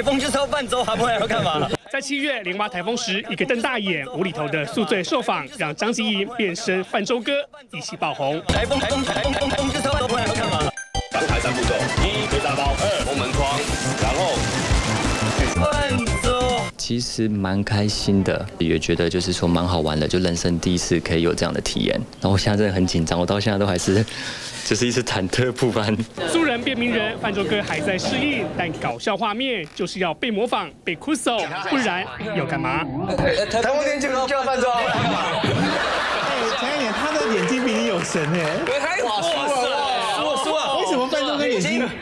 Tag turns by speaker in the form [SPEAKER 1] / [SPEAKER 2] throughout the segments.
[SPEAKER 1] 台风就是要泛舟，还不然要干嘛？
[SPEAKER 2] 在七月零八台风时，一个瞪大眼、无厘头的宿醉受访，让张吉怡变身泛舟哥，一起爆红。
[SPEAKER 1] 台风台风台风台风就是要泛舟，不然要干嘛？
[SPEAKER 3] 防台三步骤：一推沙包，
[SPEAKER 4] 其实蛮开心的，也觉得就是说蛮好玩的，就人生第一次可以有这样的体验。然后我现在真的很紧张，我到现在都还是 就是一直忐忑不安。
[SPEAKER 2] 素人变名人，泛舟哥还在适应，但搞笑画面就是要被模仿、被哭手，不然要干嘛？
[SPEAKER 1] 台风天就就要泛舟，要干嘛？
[SPEAKER 5] 哎，陈彦他的眼睛比你有神哎，
[SPEAKER 1] 哇，输了，输了，输了！
[SPEAKER 5] 为什么泛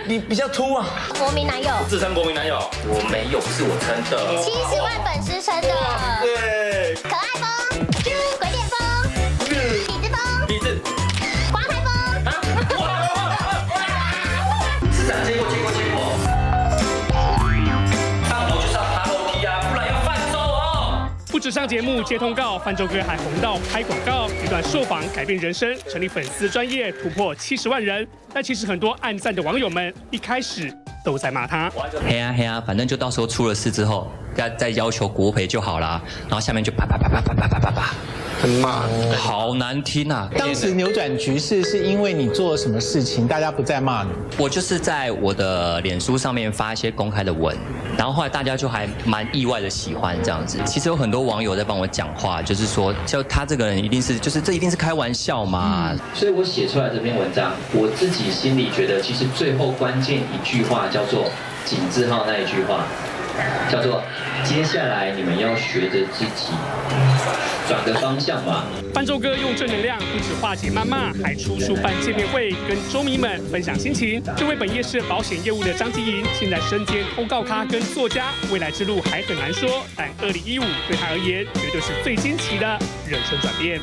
[SPEAKER 1] 比比较凸啊？
[SPEAKER 6] 国民男友，
[SPEAKER 3] 自称国民男友，
[SPEAKER 4] 我没有，不是我称的。
[SPEAKER 6] 七十万粉丝
[SPEAKER 3] 上
[SPEAKER 2] 节目接通告，泛舟哥还红到拍广告，一段受访改变人生，成立粉丝专业突破七十万人。但其实很多暗赞的网友们一开始都在骂他。
[SPEAKER 4] 黑啊黑啊，反正就到时候出了事之后，再再要求国赔就好啦。然后下面就啪啪啪啪啪啪啪啪啪，
[SPEAKER 5] 很骂。
[SPEAKER 4] 好难听啊！
[SPEAKER 5] 当时扭转局势是因为你做了什么事情，大家不再骂你。
[SPEAKER 4] 我就是在我的脸书上面发一些公开的文，然后后来大家就还蛮意外的喜欢这样子。其实有很多网友在帮我讲话，就是说，就他这个人一定是，就是这一定是开玩笑嘛。所以我写出来这篇文章，我自己心里觉得，其实最后关键一句话叫做“井字号”那一句话，叫做“接下来你们要学着自己转个方向嘛”。
[SPEAKER 2] 泛舟哥用正能量，不止化解谩骂，还出书办见面会，跟周迷们分享心情。这位本业是保险业务的张吉莹，现在身兼通告咖跟作家，未来之路还很难说。但二零一五对他而言，绝对是最惊奇的人生转变。